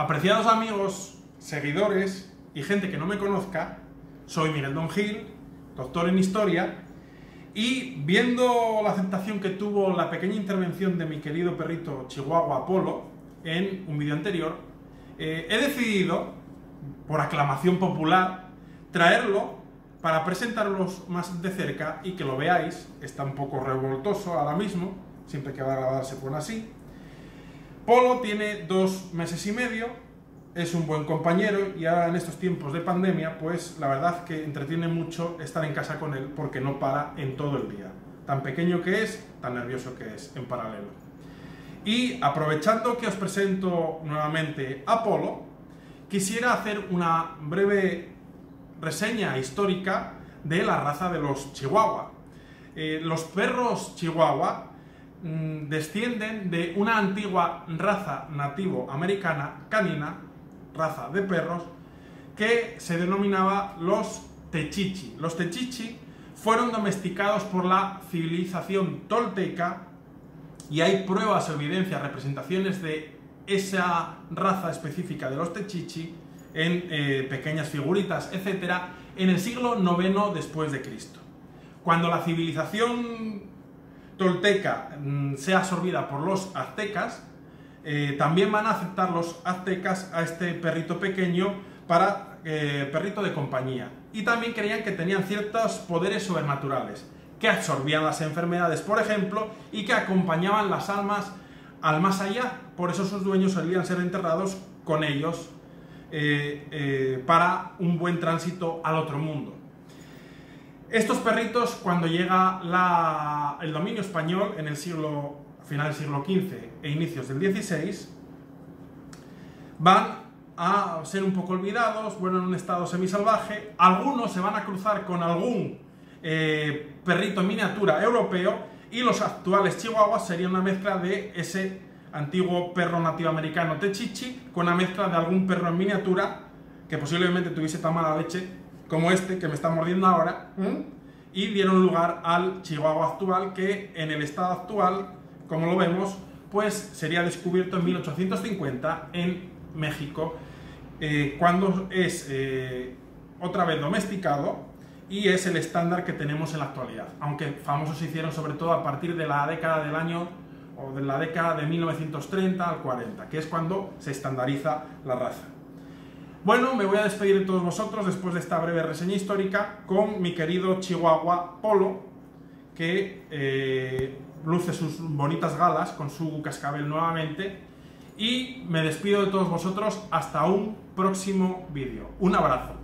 Apreciados amigos, seguidores y gente que no me conozca, soy Miguel Don Gil, doctor en historia, y viendo la aceptación que tuvo la pequeña intervención de mi querido perrito Chihuahua Apolo en un vídeo anterior, eh, he decidido, por aclamación popular, traerlo para presentarlos más de cerca y que lo veáis. Está un poco revoltoso ahora mismo, siempre que va a grabar se pone así. Polo tiene dos meses y medio, es un buen compañero y ahora en estos tiempos de pandemia, pues la verdad que entretiene mucho estar en casa con él porque no para en todo el día. Tan pequeño que es, tan nervioso que es en paralelo. Y aprovechando que os presento nuevamente a Polo, quisiera hacer una breve reseña histórica de la raza de los Chihuahua. Eh, los perros Chihuahua descienden de una antigua raza nativo americana canina, raza de perros, que se denominaba los techichi. Los techichi fueron domesticados por la civilización tolteca y hay pruebas, evidencias, representaciones de esa raza específica de los techichi en eh, pequeñas figuritas, etcétera, en el siglo IX después de Cristo. Cuando la civilización tolteca mm, sea absorbida por los aztecas, eh, también van a aceptar los aztecas a este perrito pequeño para eh, perrito de compañía. Y también creían que tenían ciertos poderes sobrenaturales, que absorbían las enfermedades, por ejemplo, y que acompañaban las almas al más allá. Por eso sus dueños solían ser enterrados con ellos eh, para un buen tránsito al otro mundo. Estos perritos, cuando llega el dominio español en el siglo, final del siglo XV e inicios del XVI, van a ser un poco olvidados, bueno, en un estado semisalvaje. Algunos se van a cruzar con algún eh, perrito miniatura europeo y los actuales chihuahuas serían una mezcla de ese antiguo perro nativo americano Techichi con una mezcla de algún perro en miniatura que posiblemente tuviese tan mala leche como este que me está mordiendo ahora, y dieron lugar al Chihuahua actual, que en el estado actual, como lo vemos, pues sería descubierto en 1850 en México, eh, cuando es eh, otra vez domesticado y es el estándar que tenemos en la actualidad, aunque famosos se hicieron sobre todo a partir de la década del año o de la década de 1930 al 40, que es cuando se estandariza la raza. Bueno, me voy a despedir de todos vosotros después de esta breve reseña histórica con mi querido Chihuahua Polo, que eh, luce sus bonitas galas con su cascabel nuevamente. Y me despido de todos vosotros hasta un próximo vídeo. Un abrazo.